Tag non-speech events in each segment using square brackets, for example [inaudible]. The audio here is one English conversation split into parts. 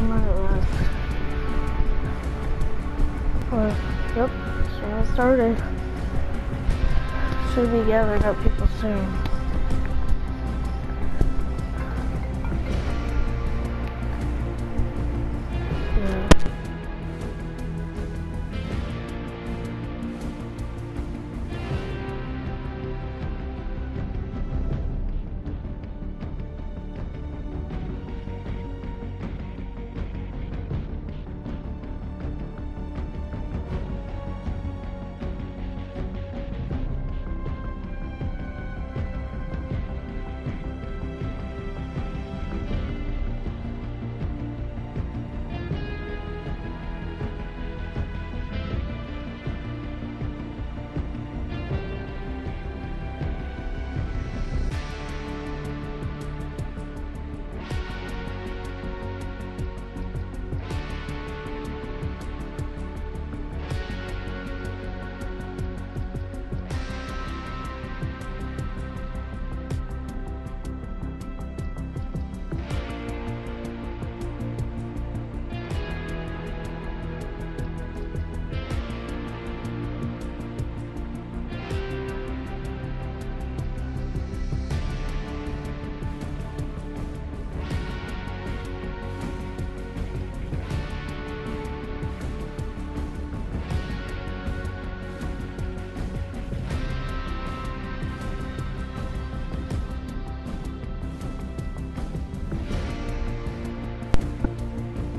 minute left. Well, yep, so I started. Should be gathering up people soon.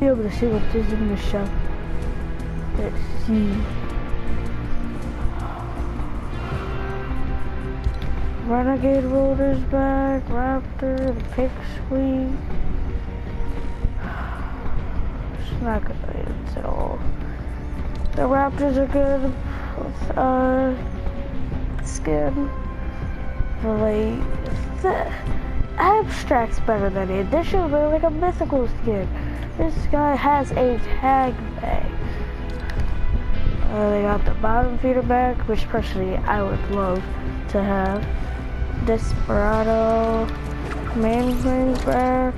Be able to see what is in the shop. Let's see. Renegade Rollers back, Raptor, the Pipsqueak. [sighs] It's not good at all. The Raptors are good. with Uh, skin. The like, the abstract's better than it. This should be like a mythical skin. This guy has a tag bag. Uh, they got the bottom feeder bag, which personally I would love to have. Desperado, main range bag.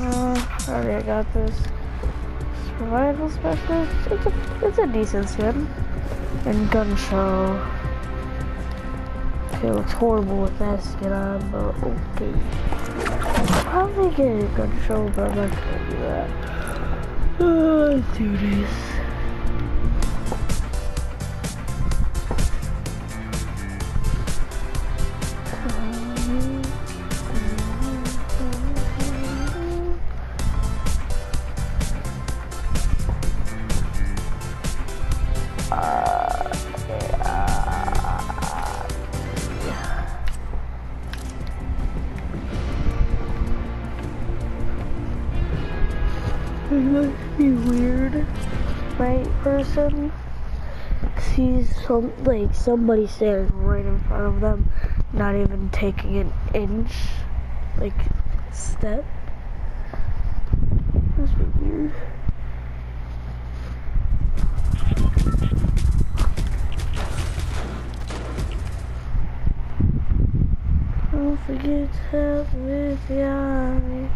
Uh, already I got this. Survival specialist. It's a, it's a decent skin. And gun show. Okay, looks horrible with that skin on, but okay. Probably get a show, but I'm not gonna do that. Oh, let's do this. Person? Sees some like somebody standing right in front of them, not even taking an inch, like step. Be weird. Don't forget to help with army.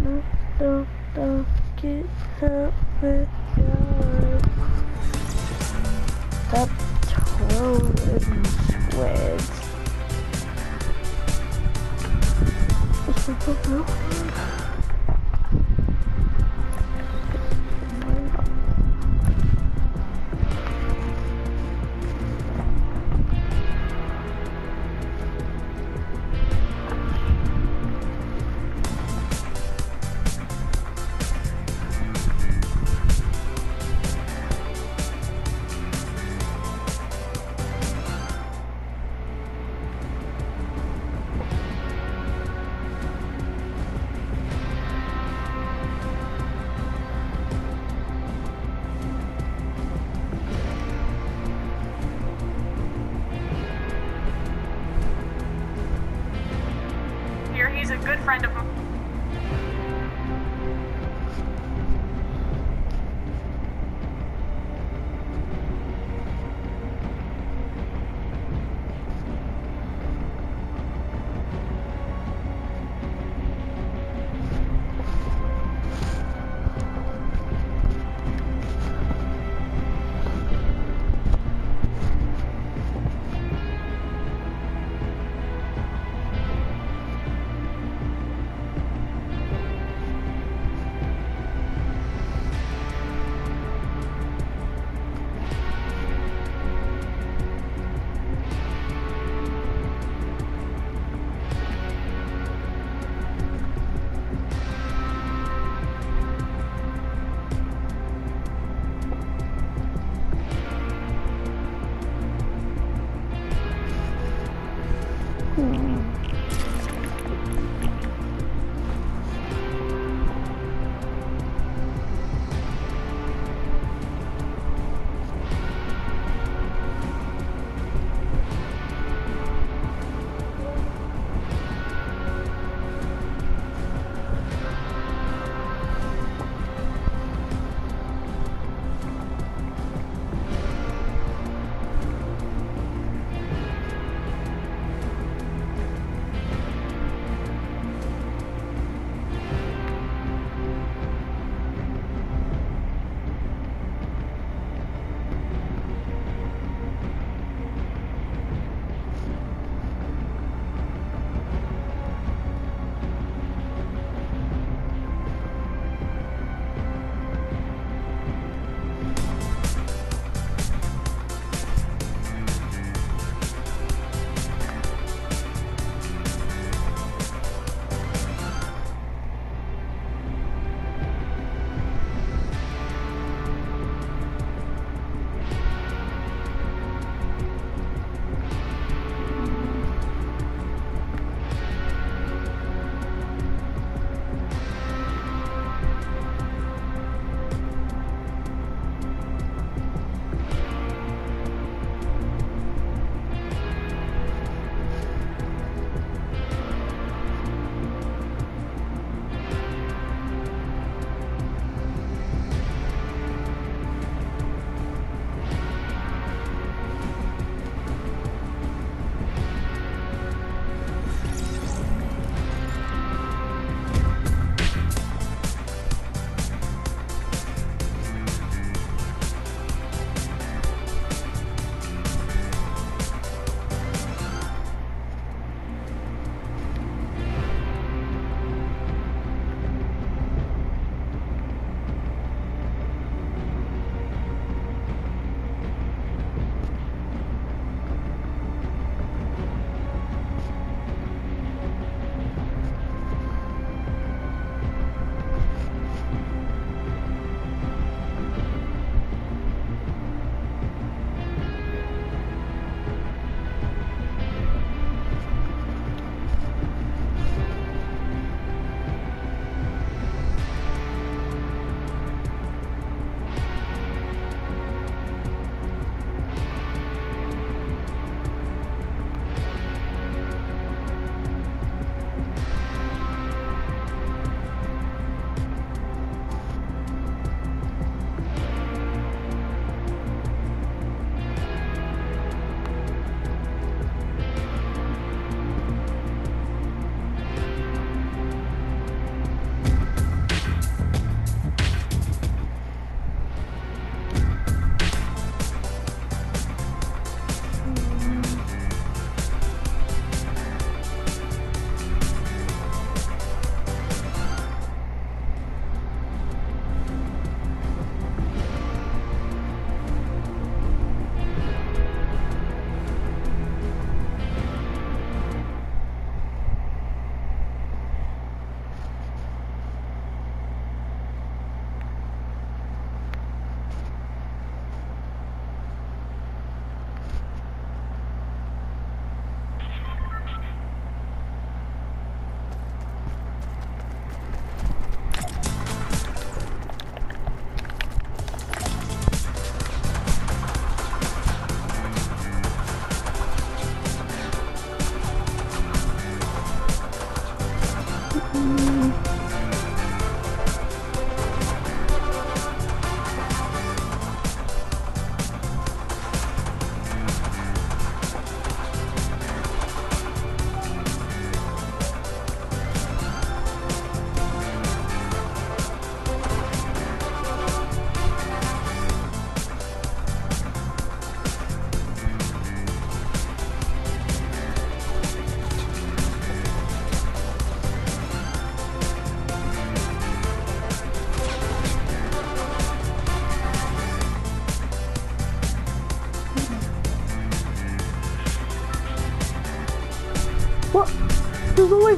No, don't, don't get help with army. Stop trolling squids. Here, Mm-hmm.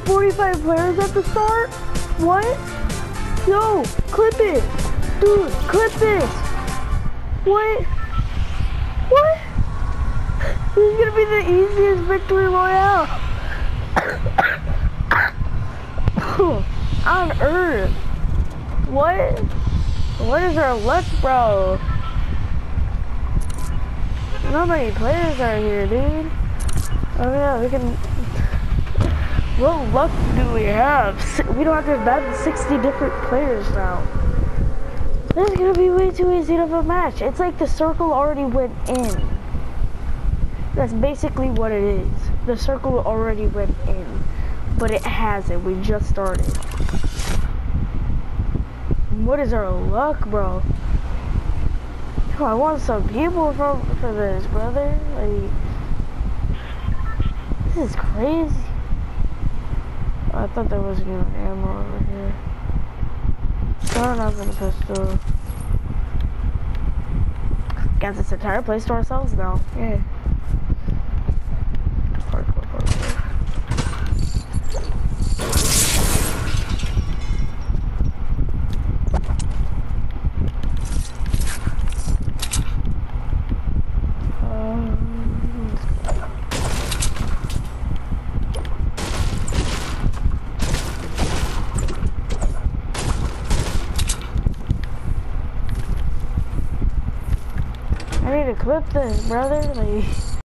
45 players at the start? What? Yo, clip it. Dude, clip this. What? What? [laughs] This is gonna be the easiest victory royale. [coughs] On earth. What? What is our luck, bro? Not many players are here, dude. Oh yeah, we can what luck do we have? We don't have to battle 60 different players now. This is gonna be way too easy of a match. It's like the circle already went in. That's basically what it is. The circle already went in. But it hasn't. We just started. What is our luck, bro? I want some people for, for this, brother. Like, this is crazy. I thought there was new ammo over here. Starting off in a pistol. Got this entire place to ourselves now. Yeah. To this, brother. Like.